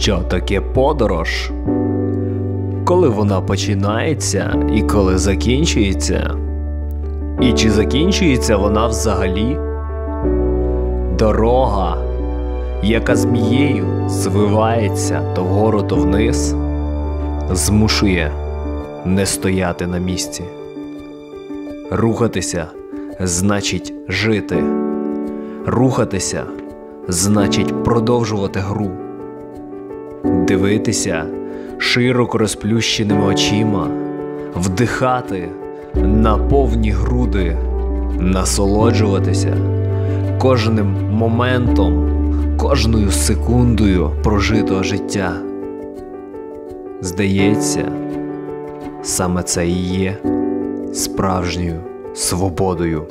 Що таке подорож? Коли вона починається і коли закінчується? І чи закінчується вона взагалі? Дорога, яка змією звивається то вгору, то вниз, змушує не стояти на місці. Рухатися значить жити. Рухатися значить продовжувати гру. Дивитися широко розплющеними очима, вдихати на повні груди, насолоджуватися кожним моментом, кожною секундою прожитого життя. Здається, саме це і є справжньою свободою.